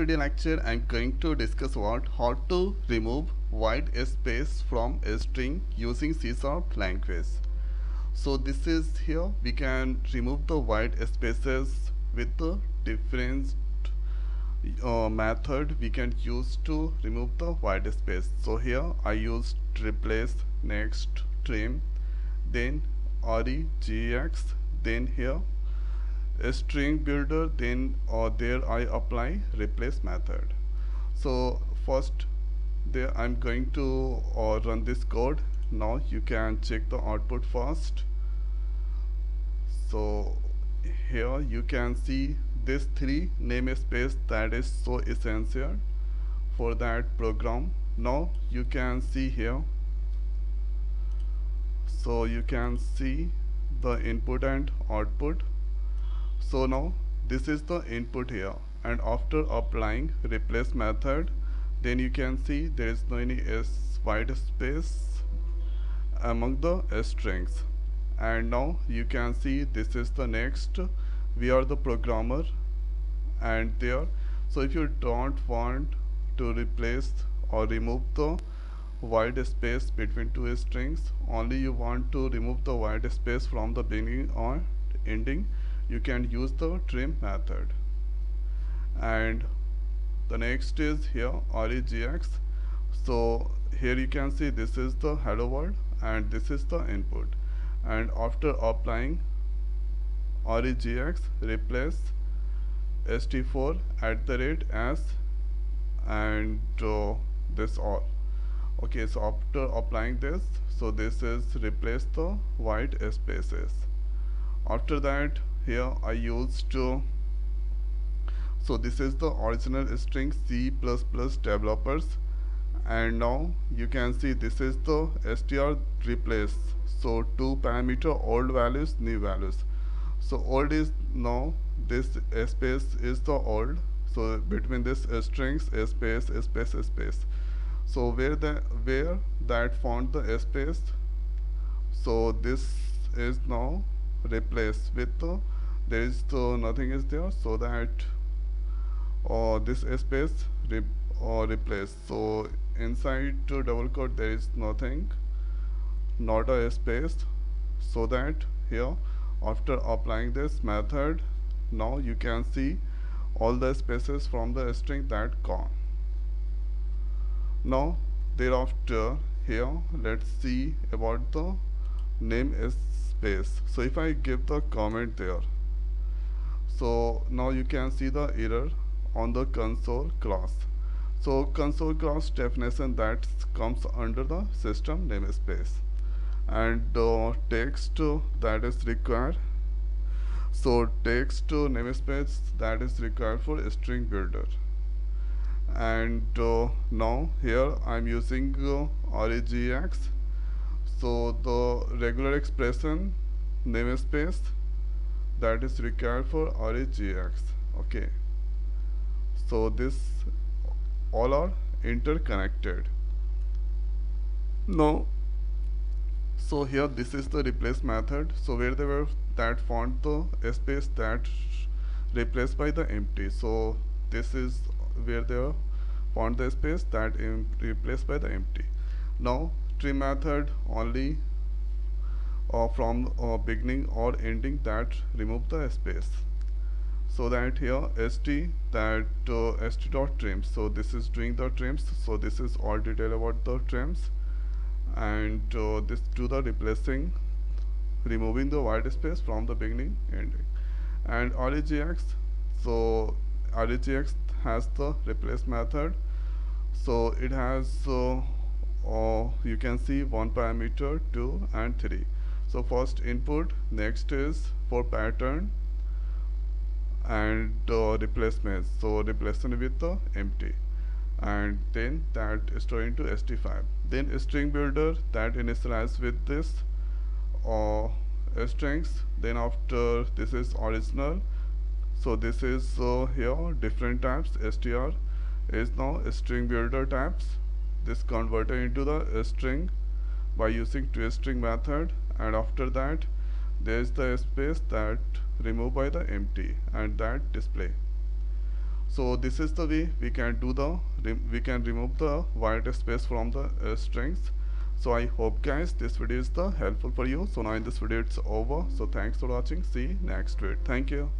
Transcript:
video lecture I'm going to discuss about how to remove white space from a string using C sharp language. So this is here we can remove the white spaces with the different uh, method we can use to remove the white space. So here I used replace next trim then regex then here string builder then uh, there I apply replace method. So first there I'm going to uh, run this code. Now you can check the output first. So here you can see this three namespace that is so essential for that program. Now you can see here. So you can see the input and output so now this is the input here. And after applying replace method then you can see there is no any s white space among the strings. And now you can see this is the next. We are the programmer and there. So if you don't want to replace or remove the white space between two strings only you want to remove the white space from the beginning or ending you can use the trim method. And the next is here regex so here you can see this is the hello world and this is the input. And after applying regex replace st4 at the rate as and uh, this all. Okay so after applying this so this is replace the white spaces. After that here I used to so this is the original string C++ developers. And now you can see this is the str replace. So two parameter old values new values. So old is now this space is the old. So between this strings space space space. So where the where that found the space? So this is now replace with the there is the nothing is there so that or uh, this space or replace so inside double quote there is nothing not a space. So that here after applying this method now you can see all the spaces from the string that gone. Now thereafter here let's see about the name is space so if I give the comment there so now you can see the error on the console class. So console class definition that comes under the system namespace. And the text that is required so text namespace that is required for string builder. And uh, now here I'm using uh, so the regular expression namespace that is required for regex okay? So this all are interconnected. Now so here this is the replace method. So where they were that found the space that replaced by the empty. So this is where they found the space that replaced by the empty. Now trim method only uh, from uh, beginning or ending that remove the space. So that here st that uh, st dot trims. So this is doing the trims. So this is all detail about the trims. And uh, this to the replacing removing the white space from the beginning ending. And regex so regex has the replace method. So it has uh, uh, you can see one parameter two and three. So first input next is for pattern and uh, replacement. So replacement with the empty. And then that is stored into st5 then string builder that initialize with this uh, strings. Then after this is original. So this is uh, here different types. Str is now string builder types this converted into the string by using toString method and after that there is the space that removed by the empty and that display. So this is the way we can do the we can remove the white space from the uh, strings. So i hope guys this video is the helpful for you. So now in this video it's over. So thanks for watching. See you next video. Thank you